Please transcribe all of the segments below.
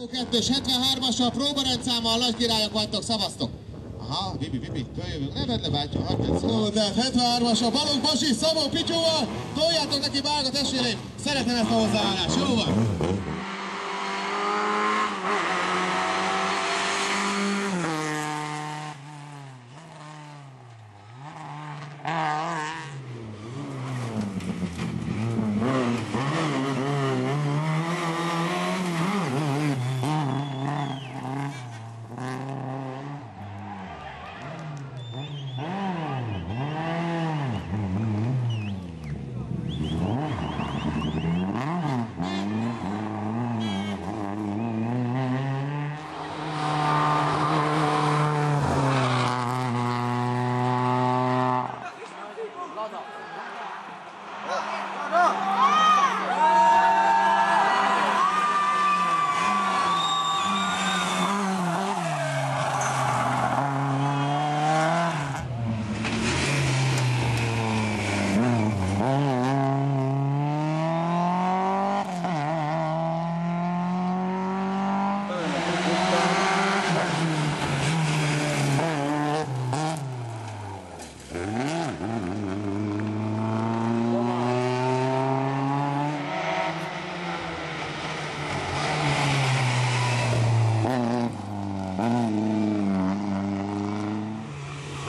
2-es, 73-as, a próbarendszámmal nagy királyok vagytok, szavaztok! Aha, Bibi, Bibi, följövünk, ne vedd le bátyja, hagyd Ó, de 73-as a Balogh Basi, Szabó Picsóval, toljátok neki Bálga testvérét, szeretem ezt a hozzáállást, jó van?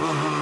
Uh-huh.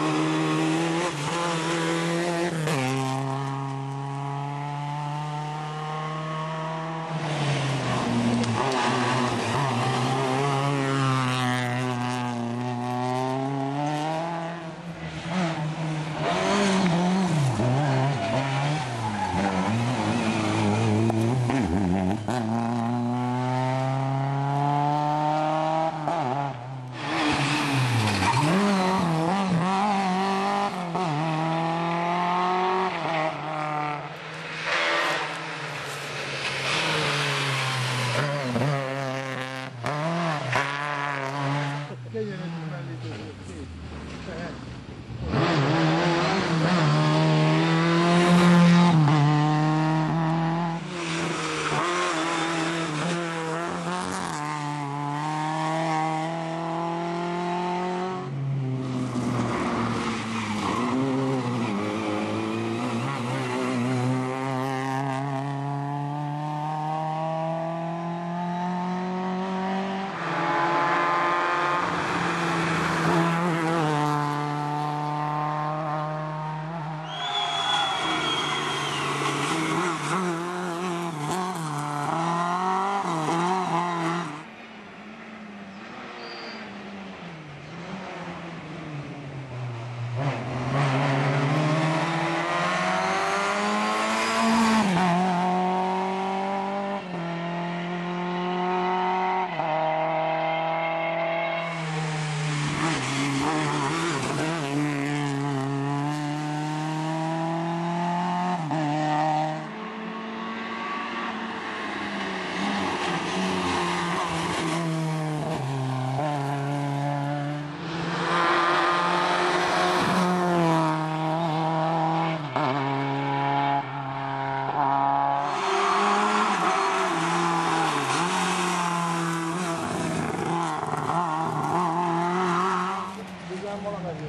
Thank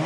you.